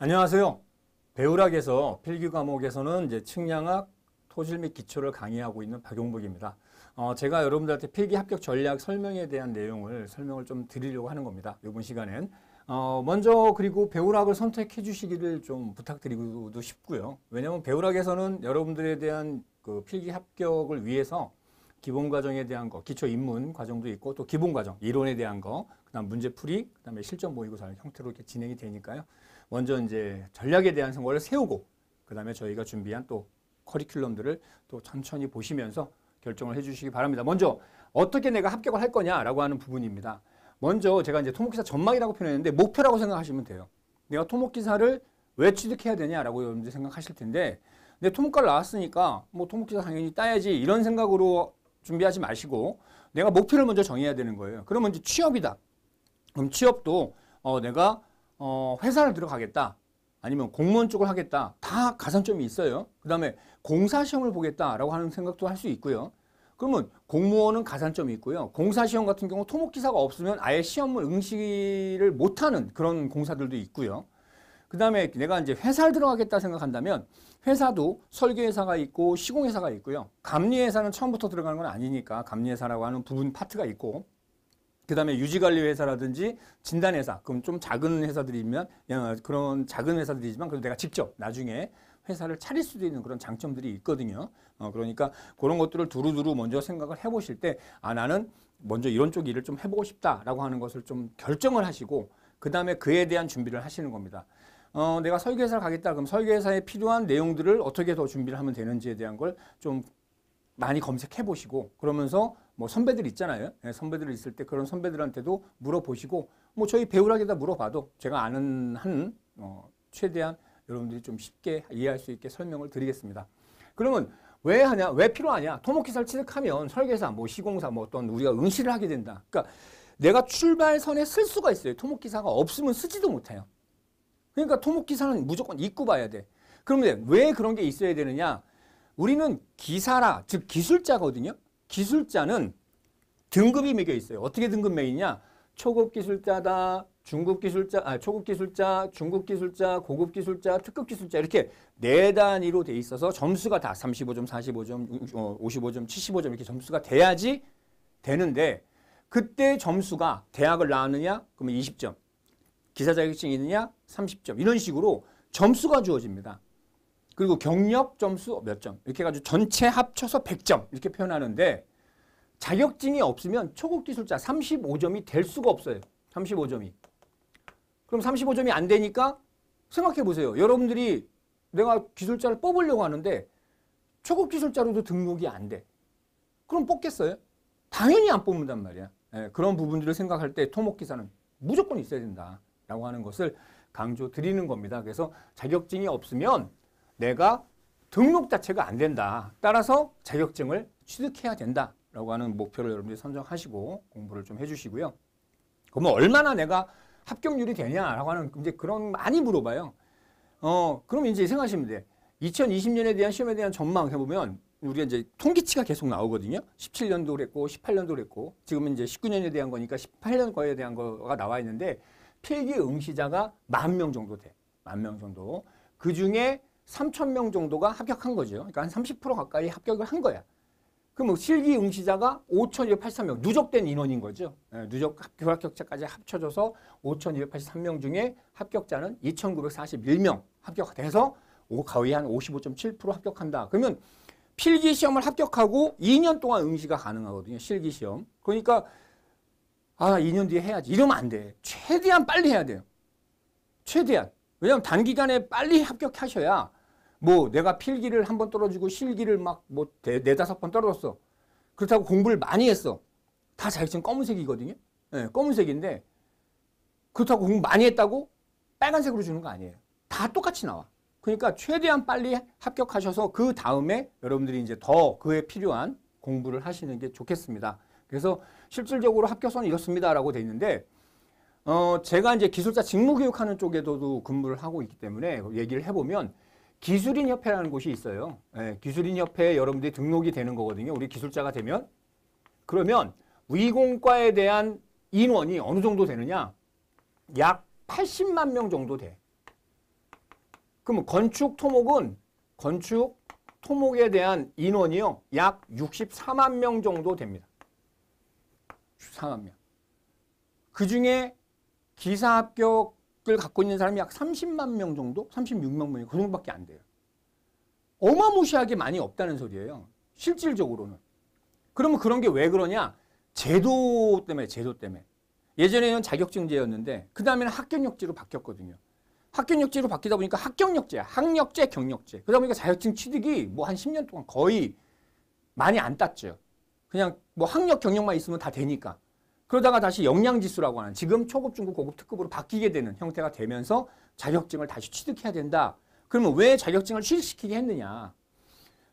안녕하세요. 배우락에서 필기 과목에서는 이제 측량학, 토질 및 기초를 강의하고 있는 박용복입니다. 어, 제가 여러분들한테 필기 합격 전략 설명에 대한 내용을 설명을 좀 드리려고 하는 겁니다. 이번 시간엔. 어, 먼저 그리고 배우락을 선택해 주시기를 좀 부탁드리고도 싶고요. 왜냐하면 배우락에서는 여러분들에 대한 그 필기 합격을 위해서 기본 과정에 대한 거, 기초 입문 과정도 있고 또 기본 과정, 이론에 대한 거, 그다음 문제 풀이, 그다음에 실전 모의고사 형태로 이렇게 진행이 되니까요. 먼저 이제 전략에 대한 생각을 세우고 그 다음에 저희가 준비한 또 커리큘럼들을 또 천천히 보시면서 결정을 해 주시기 바랍니다. 먼저 어떻게 내가 합격을 할 거냐라고 하는 부분입니다. 먼저 제가 이제 토목기사 전망이라고 표현했는데 목표라고 생각하시면 돼요. 내가 토목기사를 왜 취득해야 되냐라고 여러분들 생각하실 텐데 내 토목과를 나왔으니까 뭐 토목기사 당연히 따야지 이런 생각으로 준비하지 마시고 내가 목표를 먼저 정해야 되는 거예요. 그러면 이제 취업이다. 그럼 취업도 어 내가 어 회사를 들어가겠다. 아니면 공무원 쪽을 하겠다. 다 가산점이 있어요. 그 다음에 공사 시험을 보겠다라고 하는 생각도 할 수 있고요. 그러면 공무원은 가산점이 있고요. 공사 시험 같은 경우 토목기사가 없으면 아예 시험을 응시를 못하는 그런 공사들도 있고요. 그 다음에 내가 이제 회사를 들어가겠다 생각한다면 회사도 설계회사가 있고 시공회사가 있고요. 감리회사는 처음부터 들어가는 건 아니니까 감리회사라고 하는 부분 파트가 있고 그 다음에 유지관리회사라든지 진단회사 그럼 좀 작은 회사들이면 어, 그런 작은 회사들이지만 그래도 내가 직접 나중에 회사를 차릴 수도 있는 그런 장점들이 있거든요. 어, 그러니까 그런 것들을 두루두루 먼저 생각을 해보실 때 아 나는 먼저 이런 쪽 일을 좀 해보고 싶다라고 하는 것을 좀 결정을 하시고 그 다음에 그에 대한 준비를 하시는 겁니다. 어, 내가 설계회사를 가겠다. 그럼 설계회사에 필요한 내용들을 어떻게 더 준비를 하면 되는지에 대한 걸 좀 많이 검색해 보시고 그러면서 뭐 선배들 있잖아요. 예, 선배들 있을 때 그런 선배들한테도 물어보시고 뭐 저희 배우락에다 물어봐도 제가 아는 한 어, 최대한 여러분들이 좀 쉽게 이해할 수 있게 설명을 드리겠습니다. 그러면 왜 하냐? 왜 필요하냐? 토목기사를 취득하면 설계사, 뭐 시공사, 뭐 어떤 우리가 응시를 하게 된다. 그러니까 내가 출발선에 쓸 수가 있어요. 토목기사가 없으면 쓰지도 못해요. 그러니까 토목기사는 무조건 입고 봐야 돼. 그러면 왜 그런 게 있어야 되느냐? 우리는 기사라, 즉 기술자거든요. 기술자는 등급이 매겨 있어요. 어떻게 등급 매이냐? 초급 기술자다, 중급 기술자, 아, 초급 기술자, 중급 기술자, 고급 기술자, 특급 기술자 이렇게 네 단위로 돼 있어서 점수가 다 35점, 45점, 55점, 75점 이렇게 점수가 돼야지 되는데 그때 점수가 대학을 나왔느냐? 그러면 20점. 기사 자격증이 있느냐? 30점. 이런 식으로 점수가 주어집니다. 그리고 경력 점수 몇 점. 이렇게 해가지고 전체 합쳐서 100점. 이렇게 표현하는데 자격증이 없으면 초급 기술자 35점이 될 수가 없어요. 35점이. 그럼 35점이 안 되니까 생각해 보세요. 여러분들이 내가 기술자를 뽑으려고 하는데 초급 기술자로도 등록이 안 돼. 그럼 뽑겠어요? 당연히 안 뽑는단 말이야. 예, 그런 부분들을 생각할 때 토목기사는 무조건 있어야 된다라고 하는 것을 강조 드리는 겁니다. 그래서 자격증이 없으면 내가 등록 자체가 안 된다. 따라서 자격증을 취득해야 된다라고 하는 목표를 여러분들이 선정하시고 공부를 좀 해주시고요. 그러면 얼마나 내가 합격률이 되냐라고 하는 이제 그런 많이 물어봐요. 어, 그럼 이제 생각하시면 돼. 2020년에 대한 시험에 대한 전망 해보면 우리가 이제 통계치가 계속 나오거든요. 17년도 그랬고 18년도 그랬고 지금은 이제 19년에 대한 거니까 18년 거에 대한 거가 나와 있는데 필기 응시자가 만 명 정도 돼. 만 명 정도. 그 중에 3천 명 정도가 합격한 거죠. 그러니까 한 30% 가까이 합격을 한 거야. 그럼 실기 응시자가 5,283명, 누적된 인원인 거죠. 네, 누적 합격자까지 합쳐져서 5,283명 중에 합격자는 2,941명 합격돼서 거의 한55.7% 합격한다. 그러면 필기 시험을 합격하고 2년 동안 응시가 가능하거든요. 실기 시험. 그러니까 아, 2년 뒤에 해야지. 이러면 안 돼. 최대한 빨리 해야 돼요. 최대한. 왜냐하면 단기간에 빨리 합격하셔야 뭐 내가 필기를 한 번 떨어지고 실기를 막 뭐 네다섯 번 떨어졌어. 그렇다고 공부를 많이 했어. 다 자격증 검은색이거든요. 네, 검은색인데 그렇다고 공부 많이 했다고 빨간색으로 주는 거 아니에요. 다 똑같이 나와. 그러니까 최대한 빨리 합격하셔서 그 다음에 여러분들이 이제 더 그에 필요한 공부를 하시는 게 좋겠습니다. 그래서 실질적으로 합격선은 이렇습니다라고 돼 있는데 어 제가 이제 기술자 직무 교육하는 쪽에도 근무를 하고 있기 때문에 얘기를 해보면 기술인 협회라는 곳이 있어요. 예, 기술인 협회에 여러분들이 등록이 되는 거거든요. 우리 기술자가 되면 그러면 위공과에 대한 인원이 어느 정도 되느냐? 약 80만 명 정도 돼. 그럼 건축 토목은 건축 토목에 대한 인원이요. 약 64만 명 정도 됩니다. 64만 명. 그 중에 기사 합격 을 갖고 있는 사람이 약 30만 명 정도? 36만 명이 그 정도밖에 안 돼요. 어마무시하게 많이 없다는 소리예요. 실질적으로는. 그러면 그런 게 왜 그러냐? 제도 때문에, 제도 때문에. 예전에는 자격증제였는데, 그 다음에는 합격력제로 바뀌었거든요. 합격력제로 바뀌다 보니까 합격력제야. 학력제, 경력제. 그러다 보니까 자격증 취득이 뭐 한 10년 동안 거의 많이 안 땄죠. 그냥 뭐 학력, 경력만 있으면 다 되니까. 그러다가 다시 역량지수라고 하는 지금 초급, 중급, 고급, 특급으로 바뀌게 되는 형태가 되면서 자격증을 다시 취득해야 된다. 그러면 왜 자격증을 취득시키게 했느냐.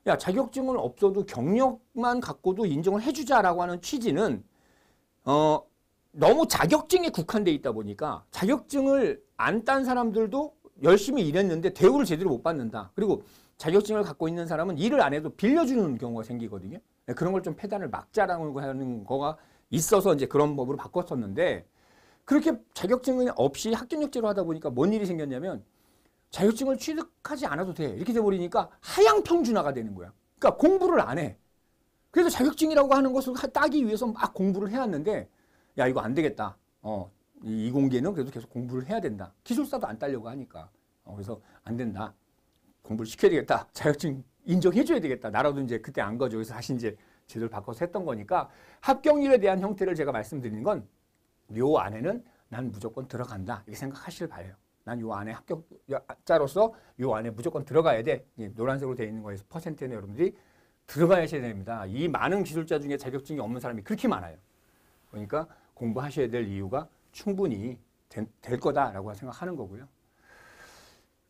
야, 자격증은 없어도 경력만 갖고도 인정을 해주자라고 하는 취지는, 어, 너무 자격증에 국한돼 있다 보니까 자격증을 안 딴 사람들도 열심히 일했는데 대우를 제대로 못 받는다. 그리고 자격증을 갖고 있는 사람은 일을 안 해도 빌려주는 경우가 생기거든요. 네, 그런 걸 좀 폐단을 막자라고 하는 거가 있어서 이제 그런 법으로 바꿨었는데 그렇게 자격증은 없이 합격력제로 하다 보니까 뭔 일이 생겼냐면 자격증을 취득하지 않아도 돼. 이렇게 돼버리니까 하향평준화가 되는 거야. 그러니까 공부를 안 해. 그래서 자격증이라고 하는 것을 따기 위해서 막 공부를 해왔는데 야 이거 안 되겠다. 어, 이 이공계는 그래도 계속 공부를 해야 된다. 기술사도 안 따려고 하니까. 어, 그래서 안 된다. 공부를 시켜야 되겠다. 자격증 인정해줘야 되겠다. 나라도 이제 그때 안 거죠. 그래서 다시 이제 제도를 바꿔서 했던 거니까 합격률에 대한 형태를 제가 말씀드리는 건 요 안에는 난 무조건 들어간다. 이렇게 생각하시길 바래요. 난 요 안에 합격자로서 요 안에 무조건 들어가야 돼. 노란색으로 되어 있는 거에서 퍼센트는 여러분들이 들어가셔야 됩니다. 이 많은 기술자 중에 자격증이 없는 사람이 그렇게 많아요. 그러니까 공부하셔야 될 이유가 충분히 된, 될 거다라고 생각하는 거고요.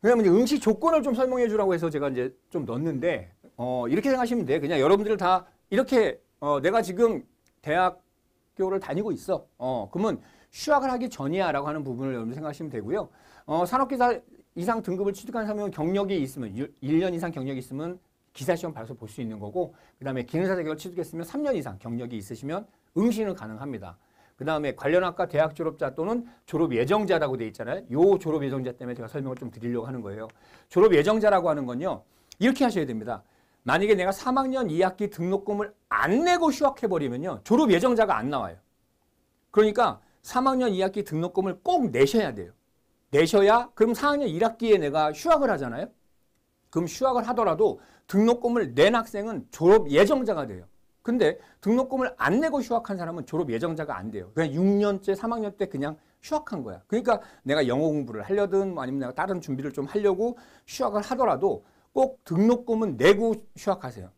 이제 응시 조건을 좀 설명해 주라고 해서 제가 이제 좀 넣었는데 어, 이렇게 생각하시면 돼. 그냥 여러분들 다 이렇게 어, 내가 지금 대학교를 다니고 있어. 어, 그러면 휴학을 하기 전이야 라고 하는 부분을 여러분 생각하시면 되고요. 어, 산업기사 이상 등급을 취득한 사람은 경력이 있으면 1년 이상 경력이 있으면 기사시험 봐서 볼 수 있는 거고 그 다음에 기능사 자격을 취득했으면 3년 이상 경력이 있으시면 응시는 가능합니다. 그 다음에 관련 학과 대학 졸업자 또는 졸업 예정자라고 돼 있잖아요. 요 졸업 예정자 때문에 제가 설명을 좀 드리려고 하는 거예요. 졸업 예정자라고 하는 건요. 이렇게 하셔야 됩니다. 만약에 내가 3학년 2학기 등록금을 안 내고 휴학해버리면요. 졸업 예정자가 안 나와요. 그러니까 3학년 2학기 등록금을 꼭 내셔야 돼요. 내셔야 그럼 4학년 1학기에 내가 휴학을 하잖아요. 그럼 휴학을 하더라도 등록금을 낸 학생은 졸업 예정자가 돼요. 근데 등록금을 안 내고 휴학한 사람은 졸업 예정자가 안 돼요. 그냥 6년째, 3학년 때 그냥 휴학한 거야. 그러니까 내가 영어 공부를 하려든 뭐 아니면 내가 다른 준비를 좀 하려고 휴학을 하더라도 꼭 등록금은 내고 휴학하세요.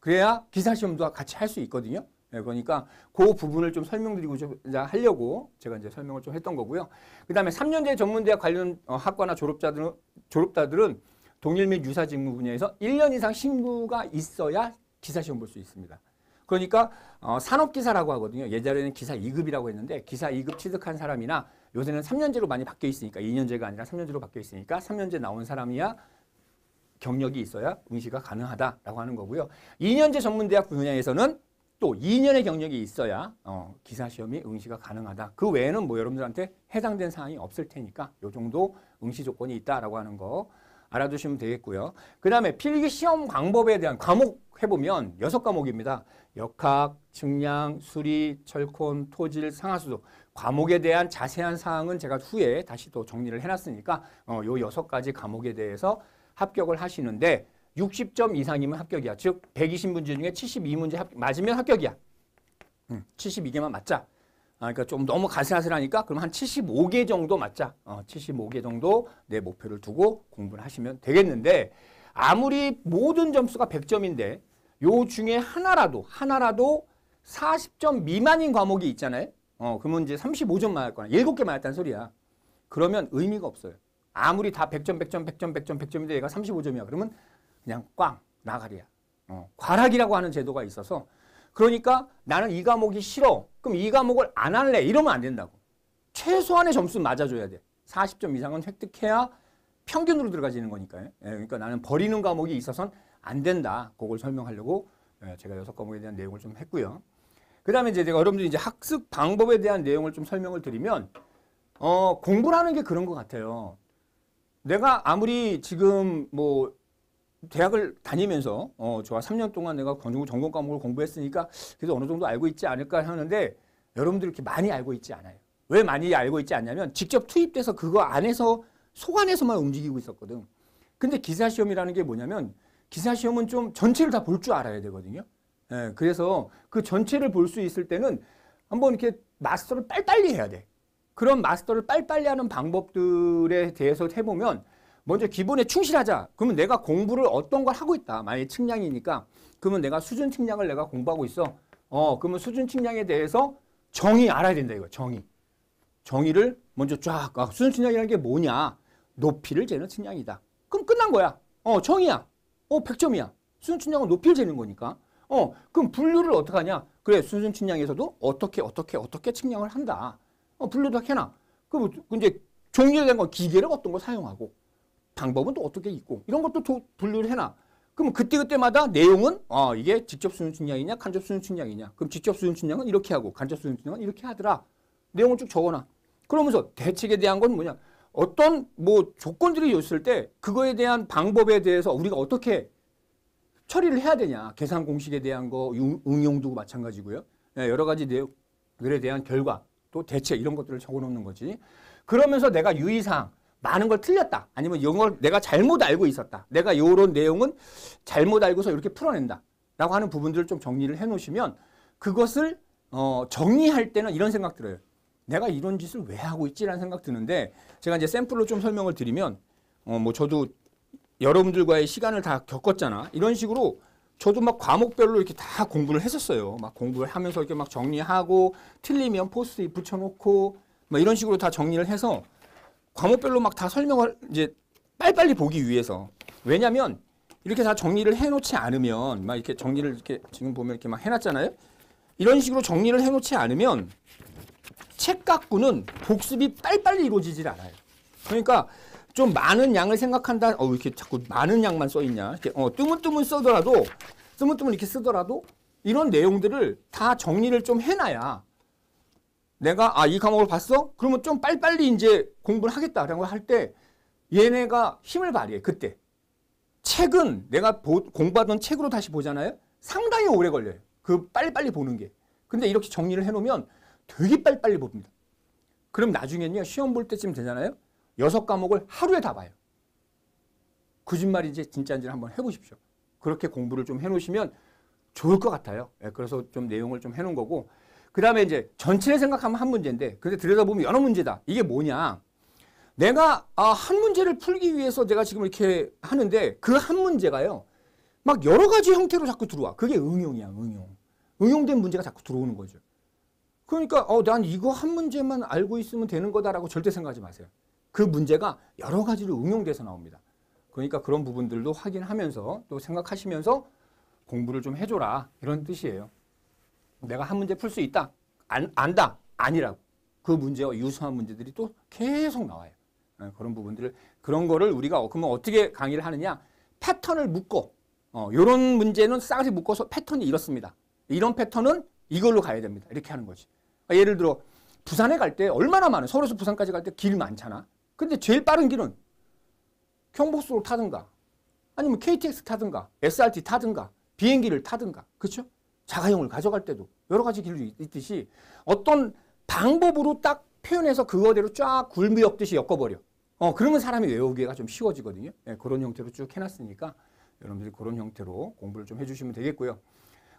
그래야 기사시험도 같이 할 수 있거든요. 네, 그러니까 그 부분을 좀 설명드리고 하려고 제가 이제 설명을 좀 했던 거고요. 그 다음에 3년제 전문대학 관련 어, 학과나 졸업자들은, 졸업자들은 동일 및 유사 직무 분야에서 1년 이상 신고가 있어야 기사시험 볼 수 있습니다. 그러니까 어, 산업기사라고 하거든요. 예전에는 기사 2급이라고 했는데 기사 2급 취득한 사람이나 요새는 3년제로 많이 바뀌어 있으니까 2년제가 아니라 3년제로 바뀌어 있으니까 3년제 나온 사람이야 경력이 있어야 응시가 가능하다라고 하는 거고요. 2년제 전문대학 분야에서는 또 2년의 경력이 있어야 어, 기사시험이 응시가 가능하다. 그 외에는 뭐 여러분들한테 해당된 사항이 없을 테니까 요 정도 응시 조건이 있다라고 하는 거 알아두시면 되겠고요. 그 다음에 필기 시험 방법에 대한 과목 해보면 여섯 과목입니다. 역학, 측량, 수리, 철콘, 토질, 상하수도 과목에 대한 자세한 사항은 제가 후에 다시 또 정리를 해놨으니까 어, 요 여섯 가지 과목에 대해서 합격을 하시는데 60점 이상이면 합격이야. 즉 120문제 중에 72문제 합, 맞으면 합격이야. 음, 72개만 맞자. 아, 그러니까 좀 너무 가스라스하니까 그럼 한 75개 정도 맞자. 어, 75개 정도 내 목표를 두고 공부를 하시면 되겠는데 아무리 모든 점수가 100점인데 요 중에 하나라도 하나라도 40점 미만인 과목이 있잖아요. 어, 그러면 이제 35점 맞았거나 7개 맞았다는 소리야. 그러면 의미가 없어요. 아무리 다 100점, 100점, 100점, 100점, 100점인데 얘가 35점이야. 그러면 그냥 꽝, 나가리야. 어, 과락이라고 하는 제도가 있어서 그러니까 나는 이 과목이 싫어. 그럼 이 과목을 안 할래. 이러면 안 된다고. 최소한의 점수 맞아줘야 돼. 40점 이상은 획득해야 평균으로 들어가지는 거니까요. 예, 그러니까 나는 버리는 과목이 있어서는 안 된다. 그걸 설명하려고 예, 제가 여섯 과목에 대한 내용을 좀 했고요. 그 다음에 이제 제가 여러분들이 이제 학습 방법에 대한 내용을 좀 설명을 드리면, 어, 공부를 하는 게 그런 것 같아요. 내가 아무리 지금 뭐 대학을 다니면서 어 좋아 3년 동안 내가 전공 전공 과목을 공부했으니까 그래서 어느 정도 알고 있지 않을까 하는데 여러분들 이렇게 많이 알고 있지 않아요. 왜 많이 알고 있지 않냐면 직접 투입돼서 그거 안에서 속 안에서만 움직이고 있었거든. 근데 기사 시험이라는 게 뭐냐면 기사 시험은 좀 전체를 다 볼 줄 알아야 되거든요. 예, 그래서 그 전체를 볼 수 있을 때는 한번 이렇게 마스터를 빨리빨리 해야 돼. 그런 마스터를 빨리빨리 하는 방법들에 대해서 해보면 먼저 기본에 충실하자. 그러면 내가 공부를 어떤 걸 하고 있다. 만약에 측량이니까 그러면 내가 수준 측량을 내가 공부하고 있어. 어, 그러면 수준 측량에 대해서 정의 알아야 된다 이거. 정의. 정의를 먼저 쫙 아, 수준 측량이라는 게 뭐냐? 높이를 재는 측량이다. 그럼 끝난 거야. 어, 정의야. 어, 100점이야. 수준 측량은 높이를 재는 거니까. 어, 그럼 분류를 어떻게 하냐? 그래, 수준 측량에서도 어떻게 어떻게 어떻게 측량을 한다. 어, 분류도 해놔. 그럼 이제 종류된 건 기계를 어떤 걸 사용하고 방법은 또 어떻게 있고 이런 것도 도, 분류를 해놔. 그럼 그때그때마다 내용은 어, 이게 직접 수준 측량이냐 간접 수준 측량이냐. 그럼 직접 수준 측량은 이렇게 하고 간접 수준 측량은 이렇게 하더라. 내용을 쭉 적어놔. 그러면서 대책에 대한 건 뭐냐. 어떤 뭐 조건들이 있을 때 그거에 대한 방법에 대해서 우리가 어떻게 처리를 해야 되냐. 계산 공식에 대한 거 응용도 마찬가지고요. 네, 여러 가지 내용들에 대한 결과 또 대책 이런 것들을 적어놓는 거지. 그러면서 내가 유의사항 많은 걸 틀렸다. 아니면 이걸 내가 잘못 알고 있었다. 내가 이런 내용은 잘못 알고서 이렇게 풀어낸다. 라고 하는 부분들을 좀 정리를 해 놓으시면 그것을 어, 정리할 때는 이런 생각 들어요. 내가 이런 짓을 왜 하고 있지라는 생각 드는데 제가 이제 샘플로 좀 설명을 드리면 어, 뭐 저도 여러분들과의 시간을 다 겪었잖아. 이런 식으로 저도 막 과목별로 이렇게 다 공부를 했었어요. 막 공부를 하면서 이렇게 막 정리하고 틀리면 포스트잇 붙여놓고 막 이런 식으로 다 정리를 해서 과목별로 막 다 설명을 이제 빨리빨리 보기 위해서 왜냐면 이렇게 다 정리를 해놓지 않으면 막 이렇게 정리를 이렇게 지금 보면 이렇게 막 해놨잖아요. 이런 식으로 정리를 해놓지 않으면 책 갖고는 복습이 빨리빨리 이루어지질 않아요. 그러니까 좀 많은 양을 생각한다. 어, 왜 이렇게 자꾸 많은 양만 써 있냐. 이렇게 어, 뜨문뜨문 쓰더라도 뜨문뜨문 이렇게 쓰더라도 이런 내용들을 다 정리를 좀 해놔야 내가 아 이 과목을 봤어? 그러면 좀 빨리빨리 이제 공부를 하겠다라고 할 때 얘네가 힘을 발휘해 그때 책은 내가 보, 공부하던 책으로 다시 보잖아요. 상당히 오래 걸려요. 그 빨리빨리 보는 게. 근데 이렇게 정리를 해놓으면 되게 빨리빨리 봅니다. 그럼 나중엔요 시험 볼 때쯤 되잖아요. 여섯 과목을 하루에 다 봐요. 거짓말인지 진짜인지를 한번 해보십시오. 그렇게 공부를 좀 해놓으시면 좋을 것 같아요. 예, 그래서 좀 내용을 좀 해놓은 거고 그 다음에 이제 전체를 생각하면 한 문제인데 근데 들여다보면 여러 문제다. 이게 뭐냐. 내가 아, 한 문제를 풀기 위해서 내가 지금 이렇게 하는데 그 한 문제가요. 막 여러 가지 형태로 자꾸 들어와. 그게 응용이야, 응용. 응용된 문제가 자꾸 들어오는 거죠. 그러니까 어, 난 이거 한 문제만 알고 있으면 되는 거다라고 절대 생각하지 마세요. 그 문제가 여러 가지로 응용돼서 나옵니다. 그러니까 그런 부분들도 확인하면서 또 생각하시면서 공부를 좀 해줘라 이런 뜻이에요. 내가 한 문제 풀 수 있다. 안, 안다. 아니라고. 그 문제와 유사한 문제들이 또 계속 나와요. 네, 그런 부분들을 그런 거를 우리가 그러면 어떻게 강의를 하느냐? 패턴을 묶어. 어, 요런 문제는 싸그리 묶어서 패턴이 이렇습니다. 이런 패턴은 이걸로 가야 됩니다. 이렇게 하는 거지. 그러니까 예를 들어 부산에 갈 때 얼마나 많아. 서울에서 부산까지 갈 때 길 많잖아. 근데 제일 빠른 길은 경복수로 타든가 아니면 KTX 타든가 SRT 타든가 비행기를 타든가 그렇죠? 자가용을 가져갈 때도 여러 가지 길이 있듯이 어떤 방법으로 딱 표현해서 그거대로 쫙 굴미 엮듯이 엮어버려. 어, 그러면 사람이 외우기가 좀 쉬워지거든요. 네, 그런 형태로 쭉 해놨으니까 여러분들이 그런 형태로 공부를 좀 해주시면 되겠고요.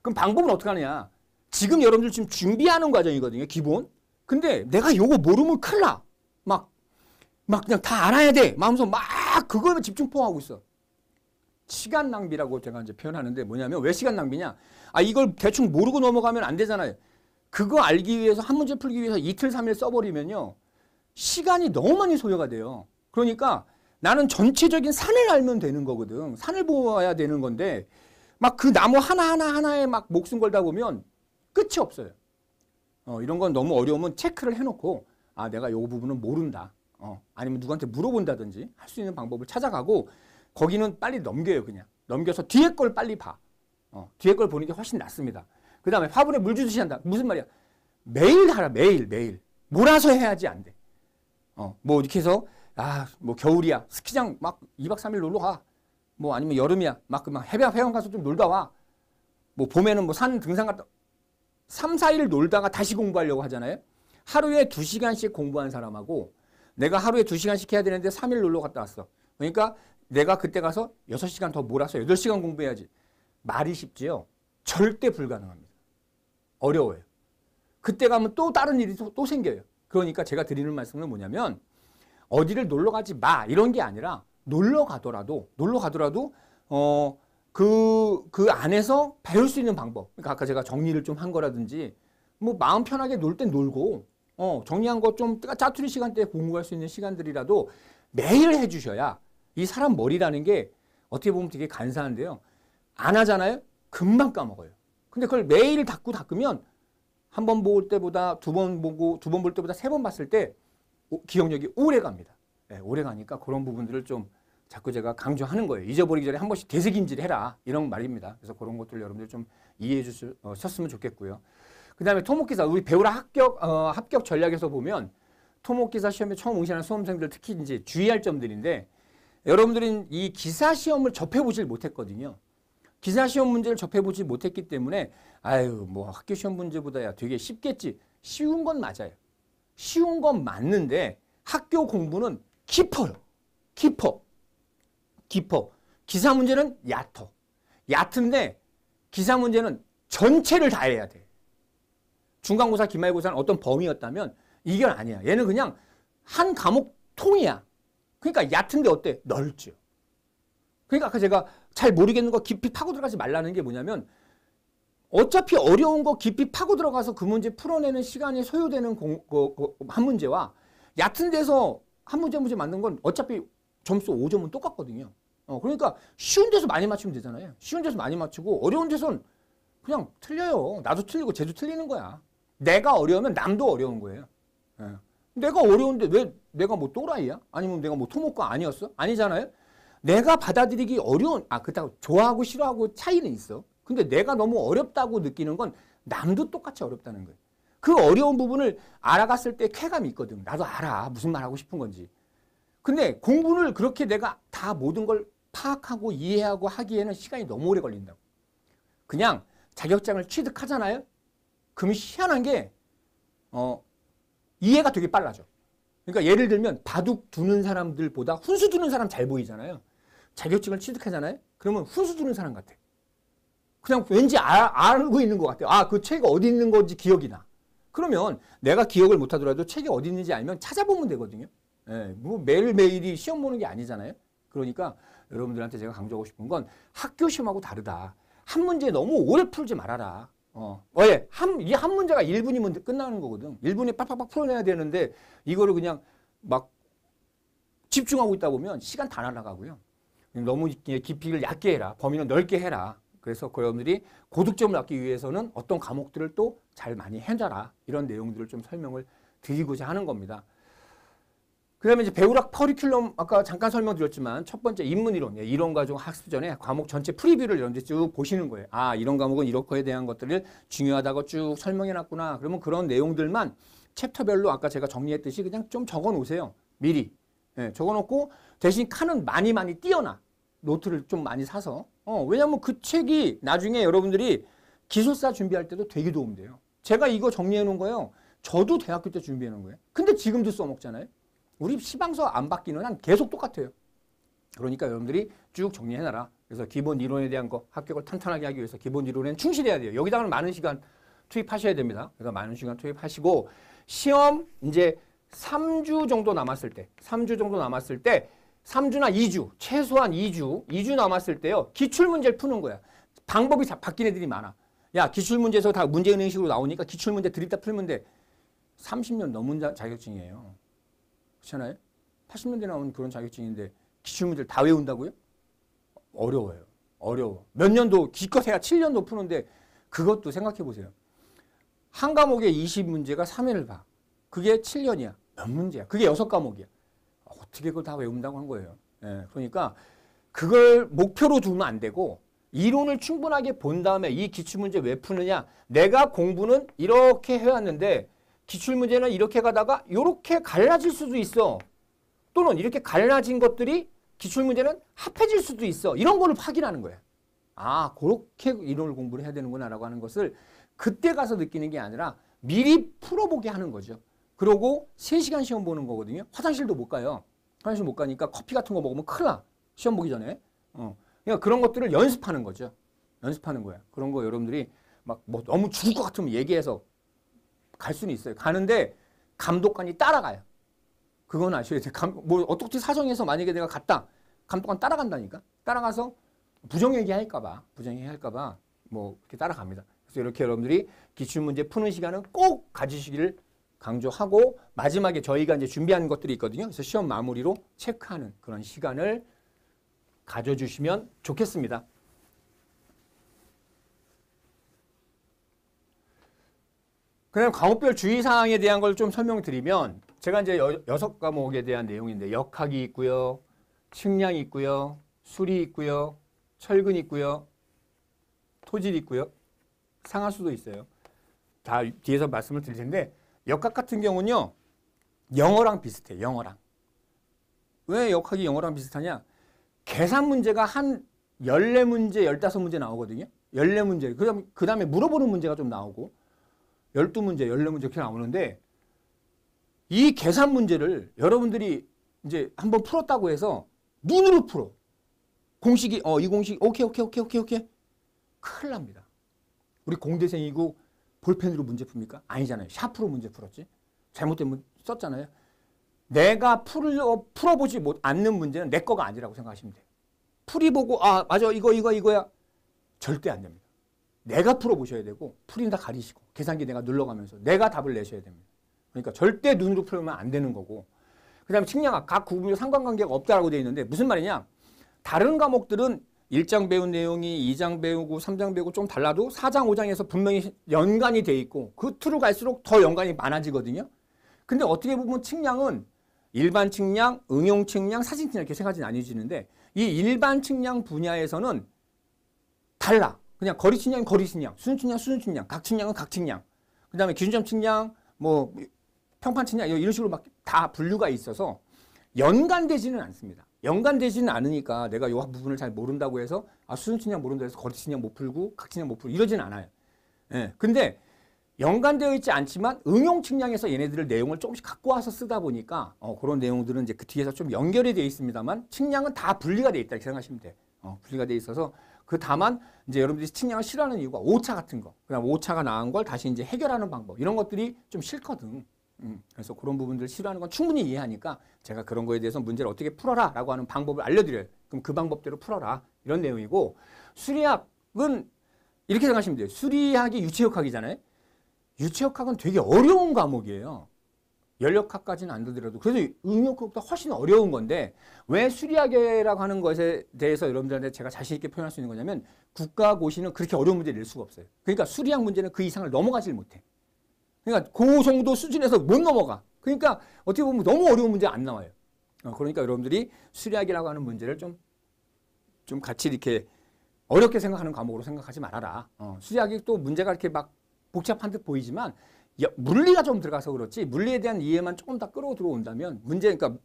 그럼 방법은 어떻게 하느냐? 지금 여러분들 지금 준비하는 과정이거든요. 기본. 근데 내가 요거 모르면 큰일 나. 막, 막 그냥 다 알아야 돼. 마음서 막 그거에 집중포하고 있어. 시간 낭비라고 제가 이제 표현하는데 뭐냐면 왜 시간 낭비냐? 아 이걸 대충 모르고 넘어가면 안 되잖아요. 그거 알기 위해서 한 문제 풀기 위해서 이틀 삼일 써버리면요 시간이 너무 많이 소요가 돼요. 그러니까 나는 전체적인 산을 알면 되는 거거든. 산을 보아야 되는 건데 막 그 나무 하나 하나 하나에 막 목숨 걸다 보면 끝이 없어요. 어, 이런 건 너무 어려우면 체크를 해놓고 아 내가 이 부분은 모른다. 어, 아니면 누구한테 물어본다든지 할 수 있는 방법을 찾아가고 거기는 빨리 넘겨요, 그냥. 넘겨서 뒤에 걸 빨리 봐. 어, 뒤에 걸 보는 게 훨씬 낫습니다. 그 다음에 화분에 물 주듯이 한다. 무슨 말이야? 매일 하라, 매일, 매일. 몰아서 해야지 안 돼. 어, 뭐 이렇게 해서 아, 뭐 겨울이야. 스키장 막 2박 3일 놀러 가. 뭐 아니면 여름이야. 막 그막 해변 해변 가서 좀 놀다 와. 뭐 봄에는 뭐 산 등산 갔다 3, 4일 놀다가 다시 공부하려고 하잖아요. 하루에 2시간씩 공부한 사람하고 내가 하루에 2시간씩 해야 되는데 3일 놀러 갔다 왔어. 그러니까 내가 그때 가서 6시간 더 몰아서 8시간 공부해야지. 말이 쉽지요. 절대 불가능합니다. 어려워요. 그때 가면 또 다른 일이 또, 또 생겨요. 그러니까 제가 드리는 말씀은 뭐냐면 어디를 놀러 가지 마 이런 게 아니라 놀러 가더라도 놀러 가더라도 어 그, 그 안에서 배울 수 있는 방법. 그러니까 아까 제가 정리를 좀 한 거라든지, 뭐 마음 편하게 놀 땐 놀고, 어, 정리한 거 좀 짜투리 시간대에 공부할 수 있는 시간들이라도 매일 해 주셔야 이 사람 머리라는 게 어떻게 보면 되게 간사한데요. 안 하잖아요? 금방 까먹어요. 근데 그걸 매일 닦고 닦으면 한 번 볼 때보다 두 번 보고 두 번 볼 때보다 세 번 봤을 때 오- 기억력이 오래 갑니다. 네, 오래 가니까 그런 부분들을 좀 자꾸 제가 강조하는 거예요. 잊어버리기 전에 한 번씩 되새김질 해라. 이런 말입니다. 그래서 그런 것들 여러분들 좀 이해해 주셨으면 좋겠고요. 그 다음에 토목기사, 우리 배우라 합격, 어, 합격 전략에서 보면 토목기사 시험에 처음 응시하는 수험생들 특히 이제 주의할 점들인데 여러분들은 이 기사 시험을 접해보질 못했거든요. 기사 시험 문제를 접해보지 못했기 때문에 아유 뭐 학교 시험 문제보다야 되게 쉽겠지. 쉬운 건 맞아요. 쉬운 건 맞는데 학교 공부는 깊어요. 깊어. 깊어. 기사 문제는 얕어. 얕은데 기사 문제는 전체를 다 해야 돼. 중간고사, 기말고사는 어떤 범위였다면 이건 아니야. 얘는 그냥 한 과목 통이야. 그러니까 얕은데 어때? 넓죠. 그러니까 아까 제가 잘 모르겠는 거 깊이 파고 들어가지 말라는 게 뭐냐면 어차피 어려운 거 깊이 파고 들어가서 그 문제 풀어내는 시간이 소요되는 공, 그, 그, 한 문제와 얕은 데서 한 문제 문제 만든 건 어차피 점수 5점은 똑같거든요. 어, 그러니까 쉬운 데서 많이 맞추면 되잖아요. 쉬운 데서 많이 맞추고 어려운 데선 그냥 틀려요. 나도 틀리고 쟤도 틀리는 거야. 내가 어려우면 남도 어려운 거예요. 예. 내가 어려운데 왜 내가 뭐 또라이야? 아니면 내가 뭐 토목과 아니었어? 아니잖아요. 내가 받아들이기 어려운 아 그렇다고 좋아하고 싫어하고 차이는 있어. 근데 내가 너무 어렵다고 느끼는 건 남도 똑같이 어렵다는 거예요. 그 어려운 부분을 알아갔을 때 쾌감이 있거든. 나도 알아. 무슨 말 하고 싶은 건지. 근데 공부를 그렇게 내가 다 모든 걸 파악하고 이해하고 하기에는 시간이 너무 오래 걸린다고. 그냥 자격장을 취득하잖아요. 그럼 희한한 게, 어, 이해가 되게 빨라져. 그러니까 예를 들면 바둑 두는 사람들보다 훈수 두는 사람 잘 보이잖아요. 자격증을 취득하잖아요. 그러면 훈수 두는 사람 같아. 그냥 왠지 알, 알고 있는 것 같아요. 아, 그 책이 어디 있는 건지 기억이 나. 그러면 내가 기억을 못 하더라도 책이 어디 있는지 알면 찾아보면 되거든요. 예, 뭐 매일매일이 시험 보는 게 아니잖아요. 그러니까 여러분들한테 제가 강조하고 싶은 건 학교 시험하고 다르다. 한 문제 너무 오래 풀지 말아라. 어, 어, 예. 한, 이 한 문제가 1분이면 끝나는 거거든. 1분에 빡빡빡 풀어내야 되는데, 이거를 그냥 막 집중하고 있다 보면 시간 다 날아가고요. 너무 깊이를 얕게 해라. 범위는 넓게 해라. 그래서 그 여러분들이 고득점을 얻기 위해서는 어떤 과목들을 또 잘 많이 해줘라. 이런 내용들을 좀 설명을 드리고자 하는 겁니다. 그 다음에 이제 배우락 커리큘럼 아까 잠깐 설명드렸지만 첫 번째 인문이론, 예, 이론 가지고 학습 전에 과목 전체 프리뷰를 이런데 쭉 보시는 거예요. 아 이런 과목은 거에 대한 것들을 중요하다고 쭉 설명해놨구나. 그러면 그런 내용들만 챕터별로 아까 제가 정리했듯이 그냥 좀 적어놓으세요. 미리 예, 적어놓고 대신 칸은 많이 많이 띄어놔. 노트를 좀 많이 사서. 어, 왜냐면 그 책이 나중에 여러분들이 기술사 준비할 때도 되게 도움돼요. 제가 이거 정리해 놓은 거예요. 저도 대학교 때 준비해 놓은 거예요. 근데 지금도 써먹잖아요. 우리 시방서 안 바뀌는 한 계속 똑같아요. 그러니까 여러분들이 쭉 정리해놔라. 그래서 기본 이론에 대한 거 합격을 탄탄하게 하기 위해서 기본 이론에는 충실해야 돼요. 여기다가는 많은 시간 투입하셔야 됩니다. 그래서 많은 시간 투입하시고 시험 이제 3주 정도 남았을 때, 3주 정도 남았을 때 3주나 2주, 최소한 2주, 2주 남았을 때요. 기출문제를 푸는 거야. 방법이 바뀐 애들이 많아. 야, 기출문제에서 다 문제은행식으로 나오니까 기출문제 드립다 풀면 돼. 30년 넘은 자, 자격증이에요. 그렇잖아요? 80년대 나온 그런 자격증인데 기출문제를 다 외운다고요? 어려워요. 어려워. 몇 년도 기껏 해야 7년도 푸는데 그것도 생각해 보세요. 한 과목에 20문제가 3회를 봐. 그게 7년이야. 몇 문제야? 그게 6과목이야. 어떻게 그걸 다 외운다고 한 거예요. 예, 그러니까 그걸 목표로 두면 안 되고 이론을 충분하게 본 다음에 이 기출문제 왜 푸느냐? 내가 공부는 이렇게 해왔는데 기출문제는 이렇게 가다가 이렇게 갈라질 수도 있어. 또는 이렇게 갈라진 것들이 기출문제는 합해질 수도 있어. 이런 거를 확인하는 거예요. 아, 그렇게 이론을 공부를 해야 되는구나 라고 하는 것을 그때 가서 느끼는 게 아니라 미리 풀어보게 하는 거죠. 그러고 3시간 시험 보는 거거든요. 화장실도 못 가요. 화장실 못 가니까 커피 같은 거 먹으면 큰일 나. 시험 보기 전에. 어. 그러니까 그런 것들을 연습하는 거죠. 연습하는 거야. 그런 거 여러분들이 막 뭐 너무 죽을 것 같으면 얘기해서 갈 수는 있어요. 가는데 감독관이 따라가요. 그건 아셔야 돼요. 감, 뭐 어떻게 사정해서 만약에 내가 갔다. 감독관 따라간다니까. 따라가서 부정 얘기 할까 봐, 부정 얘기 할까 봐 뭐 이렇게 따라갑니다. 그래서 이렇게 여러분들이 기출 문제 푸는 시간은 꼭 가지시기를 강조하고 마지막에 저희가 이제 준비한 것들이 있거든요. 그래서 시험 마무리로 체크하는 그런 시간을 가져주시면 좋겠습니다. 그다음 과목별 주의사항에 대한 걸 좀 설명드리면 제가 이제 여, 여섯 과목에 대한 내용인데 역학이 있고요. 측량이 있고요. 수리 있고요. 철근 있고요. 토질 있고요. 상하수도 있어요. 다 뒤에서 말씀을 드릴 텐데 역학 같은 경우는요. 영어랑 비슷해. 영어랑. 왜 역학이 영어랑 비슷하냐? 계산 문제가 한 14문제, 15문제 나오거든요. 14문제. 그다음에 그다음에 물어보는 문제가 좀 나오고 12문제, 14문제 이렇게 나오는데 이 계산 문제를 여러분들이 이제 한번 풀었다고 해서 눈으로 풀어. 공식이 어 이 공식 오케이 오케이 오케이 오케이 오케이 큰일 납니다. 우리 공대생이고 볼펜으로 문제 풉니까? 아니잖아요. 샤프로 문제 풀었지. 잘못된 문 썼잖아요. 내가 풀어, 풀어보지 못 않는 문제는 내 거가 아니라고 생각하시면 돼요. 풀이 보고 아 맞아 이거 이거 이거야 절대 안 됩니다. 내가 풀어보셔야 되고 풀이 다 가리시고 계산기 내가 눌러가면서 내가 답을 내셔야 됩니다. 그러니까 절대 눈으로 풀면 안 되는 거고 그 다음에 측량학 각 구분별 상관관계가 없다라고 되어 있는데 무슨 말이냐 다른 과목들은 1장 배운 내용이 2장 배우고 3장 배우고 좀 달라도 4장 5장에서 분명히 연관이 돼 있고 그 틀로 갈수록 더 연관이 많아지거든요. 근데 어떻게 보면 측량은 일반 측량, 응용 측량, 사진 측량 이렇게 세 가지 나뉘어지는데 이 일반 측량 분야에서는 달라. 그냥 거리 측량은 거리 측량, 수준 측량, 수준 측량, 각 측량은 각 측량. 그다음에 기준점 측량, 뭐 평판 측량 이런 식으로 막 다 분류가 있어서 연관되지는 않습니다. 연관되지는 않으니까 내가 이 부분을 잘 모른다고 해서 아 수준 측량 모른다 해서 거리 측량 못 풀고 각 측량 못 풀고 이러지는 않아요. 예. 근데 연관되어 있지 않지만 응용 측량에서 얘네들을 내용을 조금씩 갖고 와서 쓰다 보니까 어, 그런 내용들은 이제 그 뒤에서 좀 연결이 되어 있습니다만 측량은 다 분리가 되어 있다 이렇게 생각하시면 돼. 어, 분리가 되어 있어서 그 다만 이제 여러분들이 측량을 싫어하는 이유가 오차 같은 거, 그다음 오차가 나은 걸 다시 이제 해결하는 방법 이런 것들이 좀 싫거든. 음, 그래서 그런 부분들 싫어하는 건 충분히 이해하니까 제가 그런 거에 대해서 문제를 어떻게 풀어라 라고 하는 방법을 알려드려요. 그럼 그 방법대로 풀어라 이런 내용이고 수리학은 이렇게 생각하시면 돼요. 수리학이 유체역학이잖아요. 유체역학은 되게 어려운 과목이에요. 연력학까지는 안 되더라도 그래서 응용학보다 훨씬 어려운 건데 왜 수리학이라고 하는 것에 대해서 여러분들한테 제가 자신 있게 표현할 수 있는 거냐면 국가고시는 그렇게 어려운 문제를 낼 수가 없어요. 그러니까 수리학 문제는 그 이상을 넘어가질 못해. 그러니까 그 정도 수준에서 못 넘어가. 그러니까 어떻게 보면 너무 어려운 문제 안 나와요. 어, 그러니까 여러분들이 수리학이라고 하는 문제를 좀, 좀 같이 이렇게 어렵게 생각하는 과목으로 생각하지 말아라. 어, 수리학이 또 문제가 이렇게 막 복잡한 듯 보이지만 물리가 좀 들어가서 그렇지 물리에 대한 이해만 조금 더 끌어 들어온다면 문제 그러니까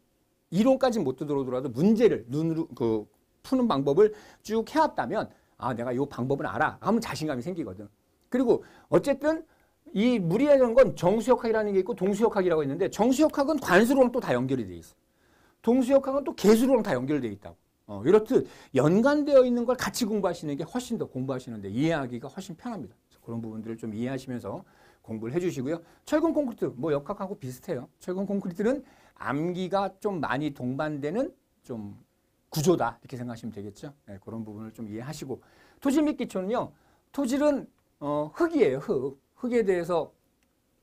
이론까지 못 들어오더라도 문제를 눈으로 그 푸는 방법을 쭉 해왔다면 아 내가 이 방법은 알아 하면 자신감이 생기거든. 그리고 어쨌든 이 물리라는 건 정수역학이라는 게 있고 동수역학이라고 있는데 정수역학은 관수로랑 또 다 연결이 돼 있어. 동수역학은 또 개수로랑 다 연결돼 있다고. 어, 이렇듯 연관되어 있는 걸 같이 공부하시는 게 훨씬 더 공부하시는데 이해하기가 훨씬 편합니다. 그런 부분들을 좀 이해하시면서 공부를 해주시고요. 철근 콘크리트 뭐 역학하고 비슷해요. 철근 콘크리트는 암기가 좀 많이 동반되는 좀 구조다 이렇게 생각하시면 되겠죠. 네, 그런 부분을 좀 이해하시고 토질 및 기초는요. 토질은 어, 흙이에요. 흙. 흙에 대해서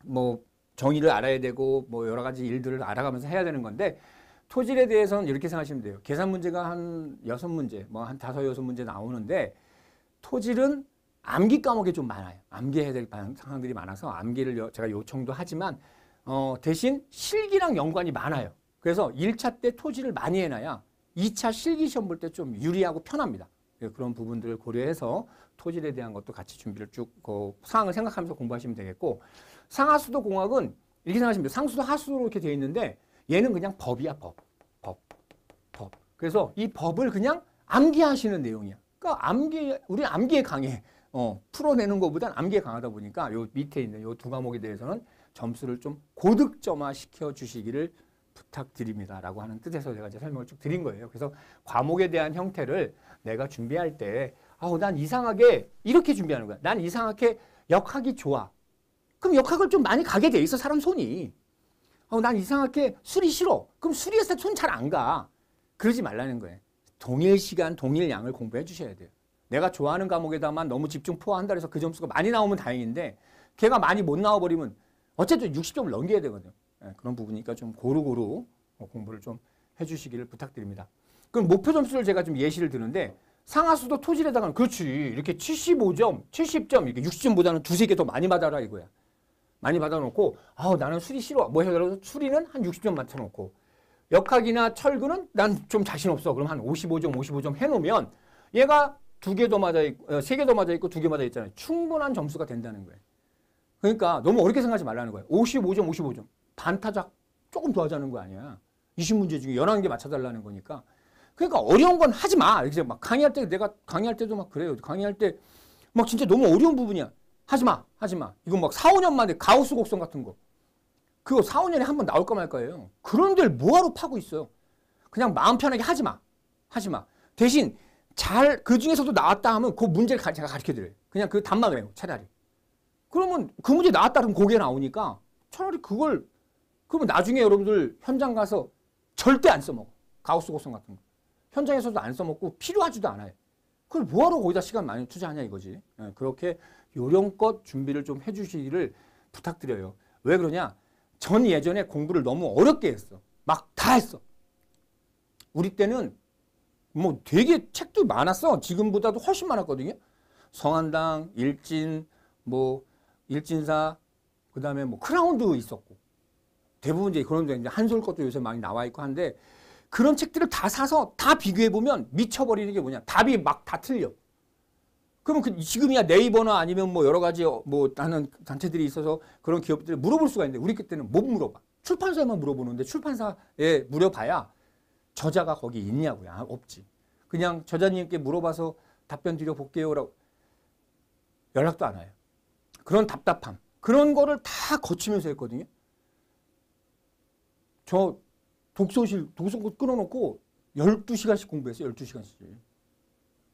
뭐 정의를 알아야 되고 뭐 여러 가지 일들을 알아가면서 해야 되는 건데 토질에 대해서는 이렇게 생각하시면 돼요. 계산 문제가 한 여섯 문제, 뭐 한 다섯 여섯 문제 나오는데 토질은 암기 과목이 좀 많아요. 암기해야 될 상황들이 많아서 암기를 제가 요청도 하지만 어, 대신 실기랑 연관이 많아요. 그래서 1차 때 토지를 많이 해놔야 2차 실기 시험 볼 때 좀 유리하고 편합니다. 그런 부분들을 고려해서 토질에 대한 것도 같이 준비를 쭉 그 상황을 생각하면서 공부하시면 되겠고 상하수도 공학은 이렇게 생각하시면. 상수도 하수도 이렇게 되어 있는데 얘는 그냥 법이야 법. 그래서 이 법을 그냥 암기하시는 내용이야. 그러니까 암기, 우리 암기에 강해. 어, 풀어내는 것보단 암기에 강하다 보니까 요 밑에 있는 요 두 과목에 대해서는 점수를 좀 고득점화 시켜 주시기를 부탁드립니다 라고 하는 뜻에서 제가 이제 설명을 쭉 드린 거예요. 그래서 과목에 대한 형태를 내가 준비할 때 아우 난 이상하게 이렇게 준비하는 거야. 난 이상하게 역학이 좋아. 그럼 역학을 좀 많이 가게 돼 있어 사람 손이. 아우 난 이상하게 술이 싫어. 그럼 술이었을 때 손 잘 안 가. 그러지 말라는 거예요. 동일 시간 동일 양을 공부해 주셔야 돼요. 내가 좋아하는 과목에다만 너무 집중 포화한다 해서 그 점수가 많이 나오면 다행인데 걔가 많이 못 나와버리면 어쨌든 60점을 넘겨야 되거든요. 예, 그런 부분이니까 좀 고루고루 어, 공부를 좀 해주시기를 부탁드립니다. 그럼 목표 점수를 제가 좀 예시를 드는데 상하수도 토질에다가는 그렇지 이렇게 75점, 70점 이렇게 60점보다는 두세 개 더 많이 받아라 이거야. 많이 받아놓고 아우 나는 수리 싫어 뭐 해서 수리는 한 60점 맞춰놓고 역학이나 철근은 난 좀 자신 없어 그럼 한 55점 55점 해놓으면 얘가 두개더 맞아 있고 세개더 맞아 있고 두 개 맞아 있잖아요. 충분한 점수가 된다는 거예요. 그러니까 너무 어렵게 생각하지 말라는 거예요. 55점 55점. 반타작 조금 더 하자는 거 아니야. 20문제 중에 11개 맞춰달라는 거니까. 그러니까 어려운 건 하지 마. 이렇게 막 강의할 때 내가 강의할 때도 막 그래요. 강의할 때 막 진짜 너무 어려운 부분이야. 하지 마 하지 마. 이거 막 4, 5년 만에 가우스 곡선 같은 거. 그거 4, 5년에 한 번 나올까 말까예요. 그런 데를 뭐하러 파고 있어요. 그냥 마음 편하게 하지 마. 하지 마. 대신 잘 그 중에서도 나왔다 하면 그 문제를 가- 제가 가르쳐 드려요. 그냥 그 답만 해요. 차라리. 그러면 그 문제 나왔다 그러면 고개 나오니까 차라리 그걸 그러면 나중에 여러분들 현장 가서 절대 안 써먹어. 가우스 곡선 같은 거. 현장에서도 안 써먹고 필요하지도 않아요. 그걸 뭐하러 거기다 시간 많이 투자하냐 이거지. 예, 그렇게 요령껏 준비를 좀 해주시기를 부탁드려요. 왜 그러냐? 전 예전에 공부를 너무 어렵게 했어. 막 다 했어. 우리 때는 뭐 되게 책도 많았어. 지금보다도 훨씬 많았거든요. 성한당, 일진, 뭐 일진사, 그 다음에 뭐 크라운도 있었고 대부분 이제 그런 데 이제 한솔 것도 요새 많이 나와 있고 한데 그런 책들을 다 사서 다 비교해 보면 미쳐버리는 게 뭐냐? 답이 막 다 틀려. 그러면 그 지금이야 네이버나 아니면 뭐 여러 가지 어, 뭐 하는 단체들이 있어서 그런 기업들을 물어볼 수가 있는데 우리 그때는 못 물어봐. 출판사에만 물어보는데 출판사에 물어봐야 저자가 거기 있냐고요. 아, 없지. 그냥 저자님께 물어봐서 답변 드려 볼게요 라고 연락도 안 와요. 그런 답답함. 그런 거를 다 거치면서 했거든요. 저 독서실 독서실 끊어놓고 12시간씩 공부했어요. 12시간씩.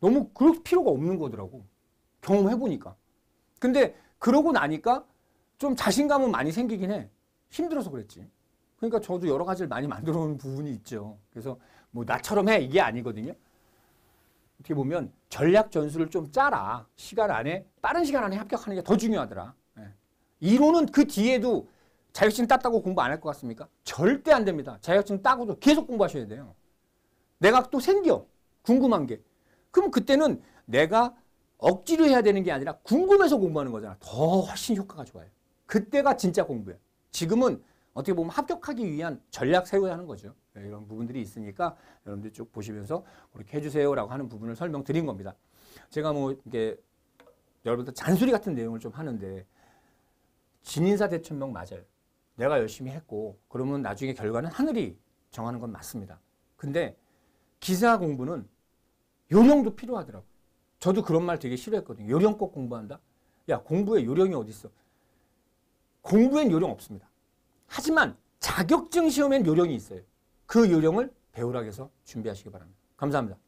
너무 그럴 필요가 없는 거더라고. 경험해보니까. 근데 그러고 나니까 좀 자신감은 많이 생기긴 해. 힘들어서 그랬지. 그러니까 저도 여러 가지를 많이 만들어 놓은 부분이 있죠. 그래서 뭐 나처럼 해 이게 아니거든요. 어떻게 보면 전략 전술을 좀 짜라. 시간 안에 빠른 시간 안에 합격하는 게 더 중요하더라. 예. 이론은 그 뒤에도 자격증 땄다고 공부 안 할 것 같습니까? 절대 안 됩니다. 자격증 따고도 계속 공부하셔야 돼요. 내가 또 생겨. 궁금한 게. 그럼 그때는 내가 억지로 해야 되는 게 아니라 궁금해서 공부하는 거잖아. 더 훨씬 효과가 좋아요. 그때가 진짜 공부예요. 지금은 어떻게 보면 합격하기 위한 전략 세워야 하는 거죠. 네, 이런 부분들이 있으니까 여러분들 쭉 보시면서 그렇게 해주세요라고 하는 부분을 설명드린 겁니다. 제가 뭐 이게 여러분들 잔소리 같은 내용을 좀 하는데 진인사 대천명 맞아요. 내가 열심히 했고 그러면 나중에 결과는 하늘이 정하는 건 맞습니다. 근데 기사 공부는 요령도 필요하더라고. 저도 그런 말 되게 싫어했거든요. 요령껏 공부한다? 야, 공부에 요령이 어딨어? 공부엔 요령 없습니다. 하지만 자격증 시험엔 요령이 있어요. 그 요령을 배우라고 해서 준비하시기 바랍니다. 감사합니다.